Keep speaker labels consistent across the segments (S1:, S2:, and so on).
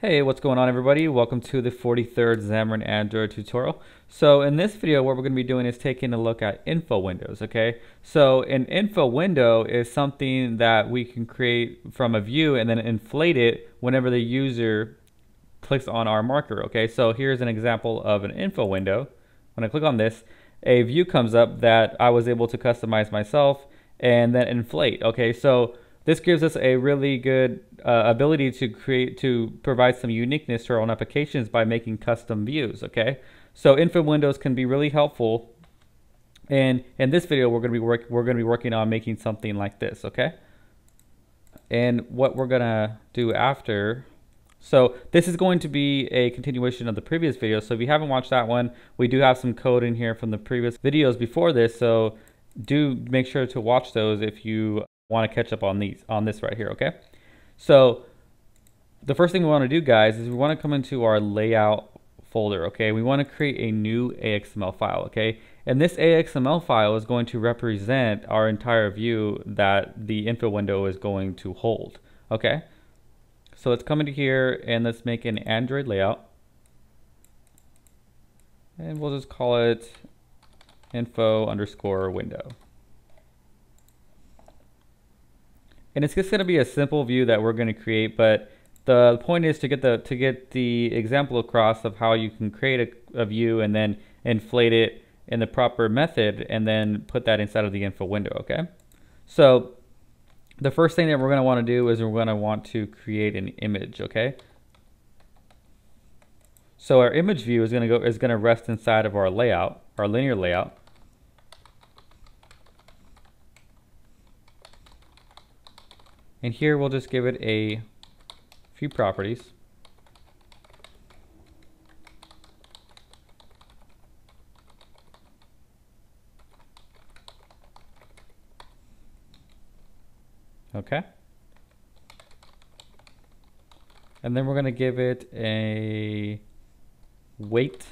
S1: Hey, what's going on everybody? Welcome to the 43rd Xamarin Android tutorial. So in this video, what we're going to be doing is taking a look at info windows, okay? So an info window is something that we can create from a view and then inflate it whenever the user clicks on our marker, okay? So here's an example of an info window. When I click on this, a view comes up that I was able to customize myself and then inflate, okay? So this gives us a really good uh, ability to create to provide some uniqueness to our own applications by making custom views. Okay, so info windows can be really helpful. And in this video, we're going to be work we're to be working on making something like this. Okay, and what we're gonna do after. So this is going to be a continuation of the previous video. So if you haven't watched that one, we do have some code in here from the previous videos before this. So do make sure to watch those if you want to catch up on these on this right here, okay? So the first thing we want to do, guys, is we want to come into our layout folder, okay? We want to create a new AXML file, okay? And this AXML file is going to represent our entire view that the info window is going to hold, okay? So let's come into here and let's make an Android layout. And we'll just call it info underscore window. And it's just going to be a simple view that we're going to create, but the point is to get the to get the example across of how you can create a, a view and then inflate it in the proper method and then put that inside of the info window, okay? So the first thing that we're going to want to do is we're going to want to create an image, okay? So our image view is going to go is going to rest inside of our layout, our linear layout. And here we'll just give it a few properties. Okay. And then we're going to give it a weight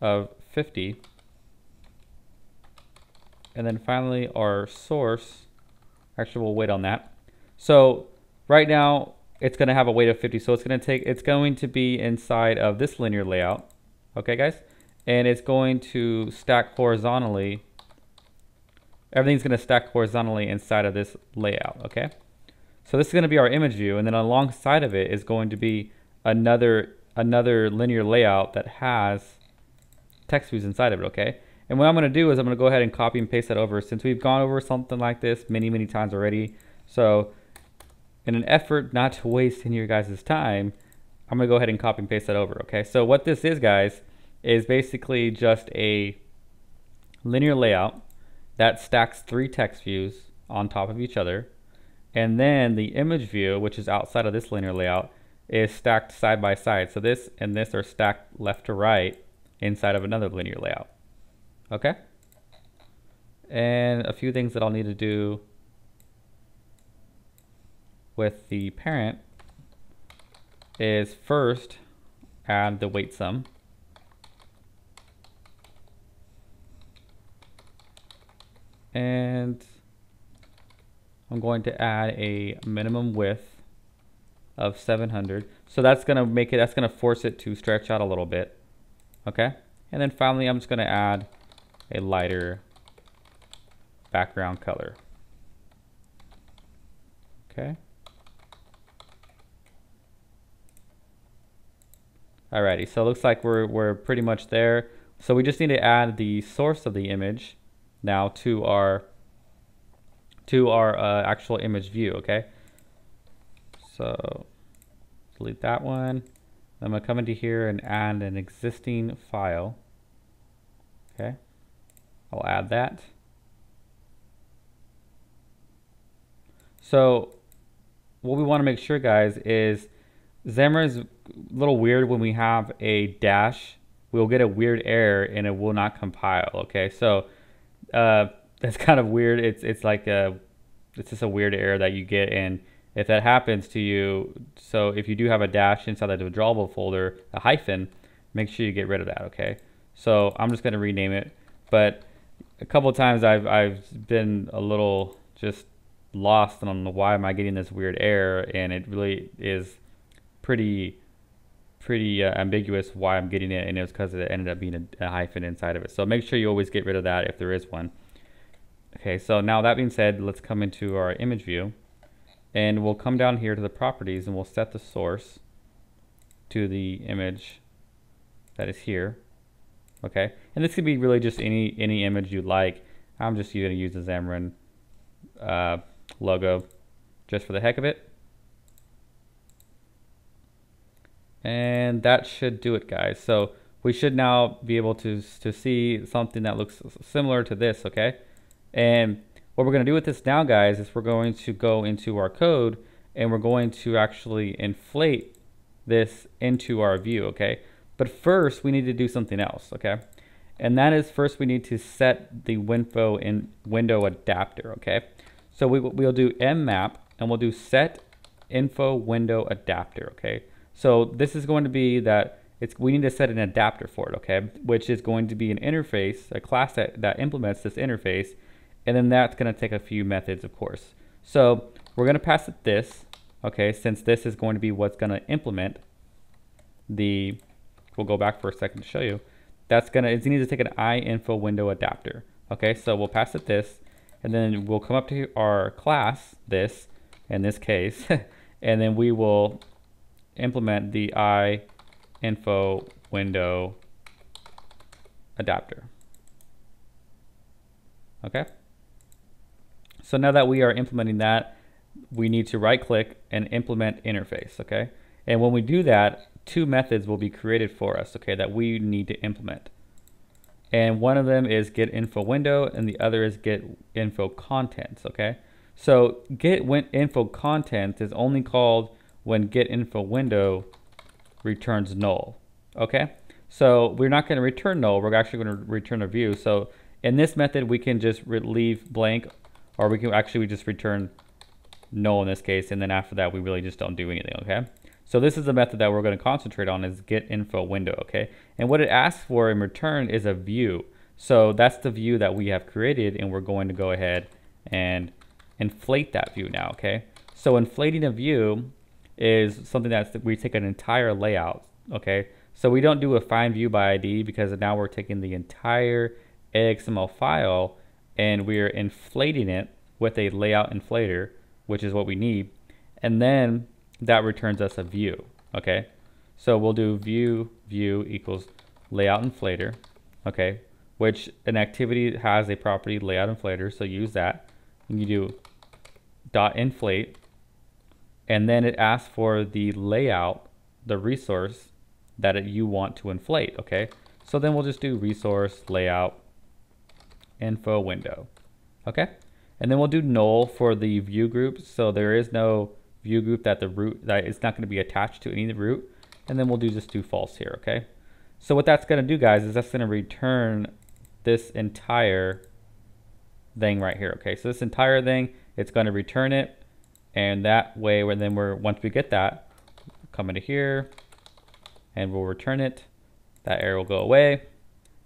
S1: of 50. And then finally our source, actually we'll wait on that. So right now it's going to have a weight of 50. So it's going to take, it's going to be inside of this linear layout. Okay, guys? And it's going to stack horizontally. Everything's going to stack horizontally inside of this layout. Okay. So this is going to be our image view. And then alongside of it is going to be another, another linear layout that has text views inside of it. Okay. And what I'm going to do is I'm going to go ahead and copy and paste that over since we've gone over something like this many, many times already. So in an effort not to waste any of your guys' time, I'm gonna go ahead and copy and paste that over, okay? So what this is, guys, is basically just a linear layout that stacks three text views on top of each other. And then the image view, which is outside of this linear layout, is stacked side by side. So this and this are stacked left to right inside of another linear layout. Okay? And a few things that I'll need to do with the parent is first add the weight sum. And I'm going to add a minimum width of 700. So that's going to make it, that's going to force it to stretch out a little bit. Okay. And then finally, I'm just going to add a lighter background color. Okay. Alrighty, so it looks like we're, we're pretty much there. So we just need to add the source of the image now to our to our uh, actual image view, okay? So delete that one. I'm gonna come into here and add an existing file. Okay, I'll add that. So what we want to make sure, guys, is Xamarin is a little weird when we have a dash. We'll get a weird error and it will not compile. Okay, so uh, that's kind of weird. It's it's like a it's just a weird error that you get, and if that happens to you, so if you do have a dash inside the withdrawable folder, a hyphen, make sure you get rid of that. Okay, so I'm just gonna rename it, but a couple times I've I've been a little just lost know why am I getting this weird error, and it really is pretty pretty uh, ambiguous why I'm getting it, and it was because it ended up being a, a, hyphen inside of it. So make sure you always get rid of that if there is one. Okay, so now that being said, let's come into our image view, and we'll come down here to the properties, and we'll set the source to the image that is here. Okay, and this could be really just any any image you'd like. I'm just going to use the Xamarin uh, logo just for the heck of it. And that should do it, guys. So we should now be able to, to see something that looks similar to this, okay? And what we're to do with this now, guys, is we're going to go into our code and we're going to actually inflate this into our view, okay? But first, we need to do something else, okay? And that is first we need to set the window in window adapter, okay? So we, we'll do mmap and we'll do set info window adapter, okay? So this is going to be that it's we need to set an adapter for it, okay? Which is going to be an interface, a class that, that implements this interface, and then that's going to take a few methods, of course. So we're going to pass it this, okay, since this is going to be what's going to implement the, we'll go back for a second to show you, that's going to, it needs to take an info window adapter, okay? So we'll pass it this, and then we'll come up to our class, this, in this case, and then we will implement the i info window adapter. Okay. So now that we are implementing that, we need to right click and implement interface. Okay. And when we do that, two methods will be created for us. Okay. That we need to implement. And one of them is get info window and the other is get info contents. Okay. So get info contents is only called when get info window returns null. Okay, so we're not going to return null. We're actually going to return a view. So in this method, we can just leave blank, or we can actually we just return null in this case. And then after that, we really just don't do anything. Okay. So this is the method that we're going to concentrate on is get info window. Okay. And what it asks for in return is a view. So that's the view that we have created, and we're going to go ahead and inflate that view now. Okay. So inflating a view is something that we take an entire layout, okay? So we don't do a find view by ID because now we're taking the entire XML file and we're inflating it with a layout inflater, which is what we need. And then that returns us a view, okay? So we'll do view view equals layout inflater, okay? Which an activity has a property layout inflater, so use that. And you do dot inflate and then it asks for the layout, the resource that it, you want to inflate, okay? So then we'll just do resource, layout, info window, okay? And then we'll do null for the view groups. So there is no view group that the root, that is not gonna be attached to any of the root. And then we'll do just do false here, okay? So what that's gonna do guys is that's gonna return this entire thing right here, okay? So this entire thing, it's gonna return it and that way, when then we're once we get that, come into here, and we'll return it. That error will go away,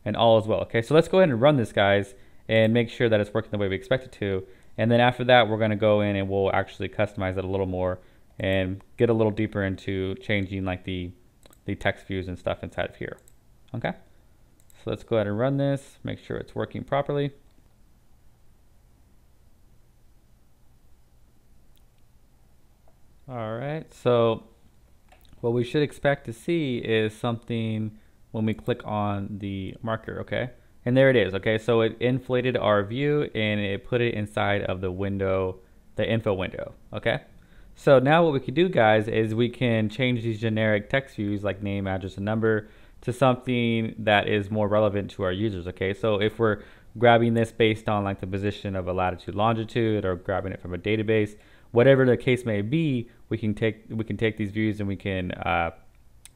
S1: and all is well. Okay, so let's go ahead and run this, guys, and make sure that it's working the way we expect it to. And then after that, we're going to go in and we'll actually customize it a little more and get a little deeper into changing like the the text views and stuff inside of here. Okay, so let's go ahead and run this, make sure it's working properly. All right, so what we should expect to see is something when we click on the marker, okay? And there it is, okay? So it inflated our view and it put it inside of the window, the info window, okay? So now what we can do, guys, is we can change these generic text views like name, address, and number to something that is more relevant to our users, okay? So if we're grabbing this based on like the position of a latitude, longitude, or grabbing it from a database, whatever the case may be, we can take we can take these views and we can uh,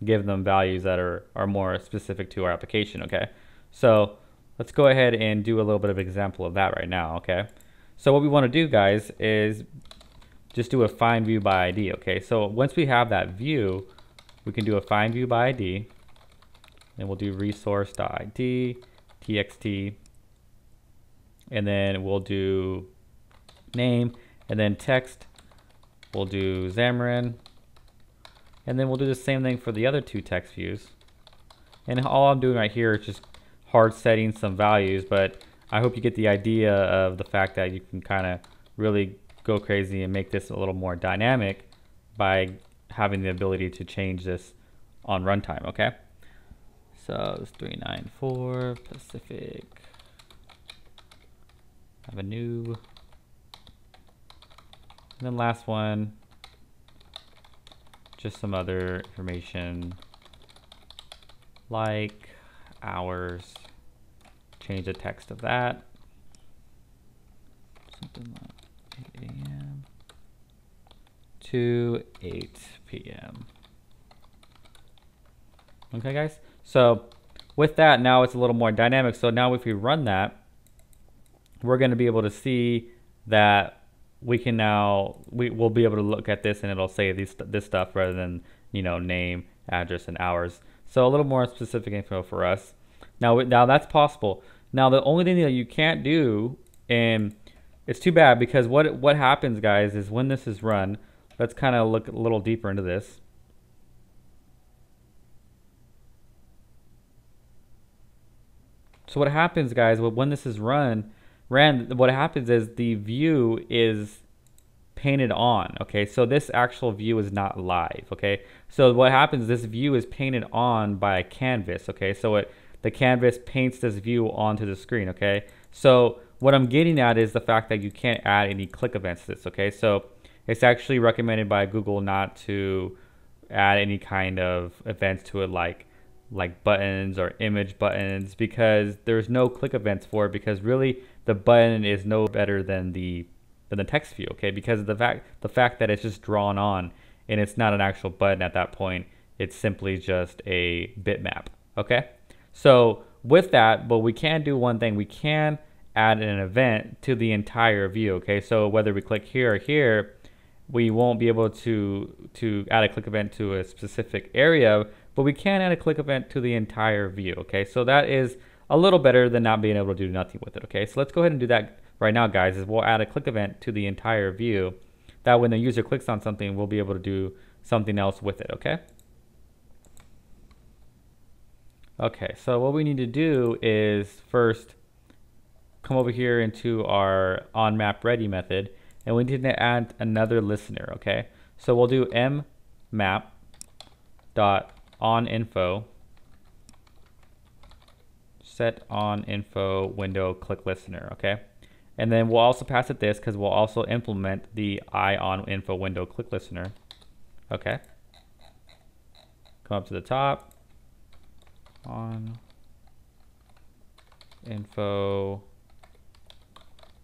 S1: give them values that are are more specific to our application. Okay, so let's go ahead and do a little bit of example of that right now. Okay, so what we want to do, guys, is just do a find view by ID. Okay, so once we have that view, we can do a find view by ID, and we'll do resource.id txt, and then we'll do name and then text, we'll do Xamarin. And then we'll do the same thing for the other two text views. And all I'm doing right here is just hard setting some values, but I hope you get the idea of the fact that you can kind of really go crazy and make this a little more dynamic by having the ability to change this on runtime, okay? So it's 394 Pacific Avenue. And then last one, just some other information like hours. Change the text of that. Something like 8 a.m. to 8 p.m. Okay, guys? So with that, now it's a little more dynamic. So now if we run that, we're going to be able to see that we can now we will be able to look at this and it'll say these this stuff rather than you know name address and hours. So a little more specific info for us. Now now that's possible. Now the only thing that you can't do and it's too bad because what what happens guys is when this is run let's kind of look a little deeper into this. So what happens guys when this is run ran, what happens is the view is painted on, okay? So this actual view is not live, okay? So what happens, this view is painted on by a canvas, okay? So it, the canvas paints this view onto the screen, okay? So what I'm getting at is the fact that you can't add any click events to this, okay? So it's actually recommended by Google not to add any kind of events to it like like buttons or image buttons because there's no click events for it because really the button is no better than the than the text view, okay? Because the fact the fact that it's just drawn on and it's not an actual button at that point, it's simply just a bitmap, okay? So with that, but we can do one thing, we can add an event to the entire view, okay? So whether we click here or here, we won't be able to to add a click event to a specific area, but we can add a click event to the entire view, okay? So that is a little better than not being able to do nothing with it, okay? So let's go ahead and do that right now, guys, is we'll add a click event to the entire view. That when the user clicks on something, we'll be able to do something else with it, okay? Okay, so what we need to do is first come over here into our on map ready method and we need to add another listener, okay? So we'll do m map dot on info set on info window click listener, okay? And then we'll also pass it this because we'll also implement the I on info window click listener, okay? Come up to the top, on info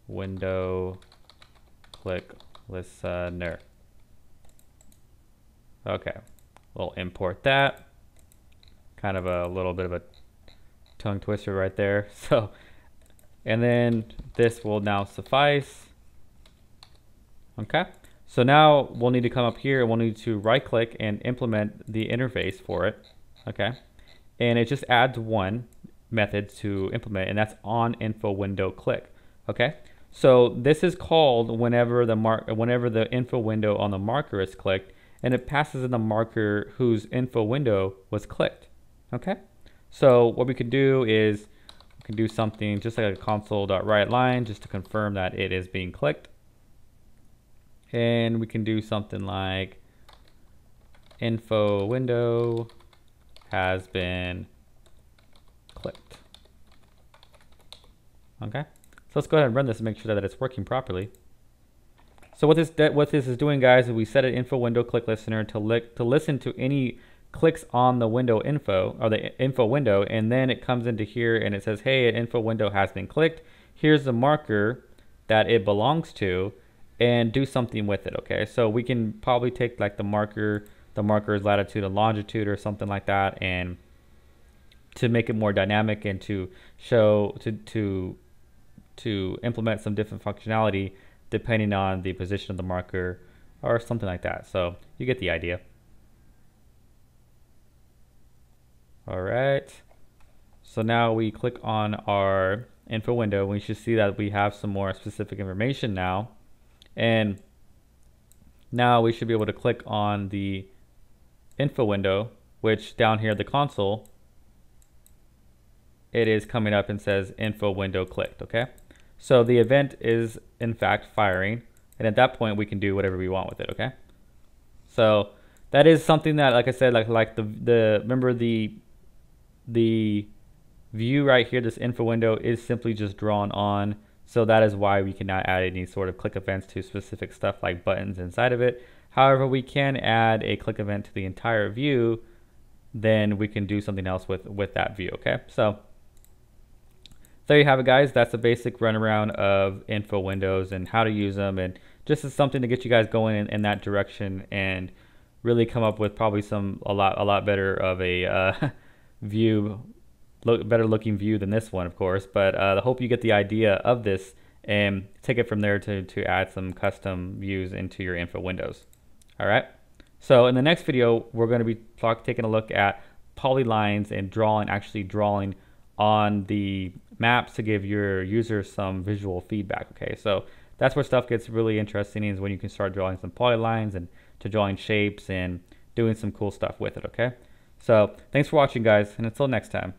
S1: window click listener. Okay, we'll import that. Kind of a little bit of a tongue twister right there. So, and then this will now suffice. Okay. So now we'll need to come up here and we'll need to right click and implement the interface for it. Okay. And it just adds one method to implement and that's on info window click. Okay. So this is called whenever the mark whenever the info window on the marker is clicked and it passes in the marker whose info window was clicked. Okay. So what we could do is we can do something just like a console.write line just to confirm that it is being clicked. And we can do something like info window has been clicked. Okay, so let's go ahead and run this and make sure that it's working properly. So what this what this is doing, guys, is we set an info window click listener to li to listen to any clicks on the window info or the info window and then it comes into here and it says hey an info window has been clicked. Here's the marker that it belongs to and do something with it okay? So we can probably take like the marker the marker's latitude and longitude or something like that and to make it more dynamic and to show to to to implement some different functionality depending on the position of the marker or something like that. So you get the idea All right. So now we click on our info window. We should see that we have some more specific information now. And now we should be able to click on the info window, which down here the console, it is coming up and says info window clicked, okay? So the event is in fact firing, and at that point we can do whatever we want with it, okay? So that is something that, like I said, like like the the remember the the view right here, this info window is simply just drawn on. So that is why we cannot add any sort of click events to specific stuff like buttons inside of it. However, we can add a click event to the entire view. Then we can do something else with, with that view, okay? So there you have it, guys. That's a basic run around of info windows and how to use them. And just as something to get you guys going in, in that direction and really come up with probably some a lot a lot better of a uh, view look better looking view than this one, of course. But uh, I hope you get the idea of this and take it from there to, to add some custom views into your info windows. All right. So in the next video, we're going to be talk, taking a look at polylines and drawing, actually drawing on the maps to give your users some visual feedback. Okay, so that's where stuff gets really interesting is when you can start drawing some polylines and to drawing shapes and doing some cool stuff with it. Okay, so thanks for watching, guys, and until next time.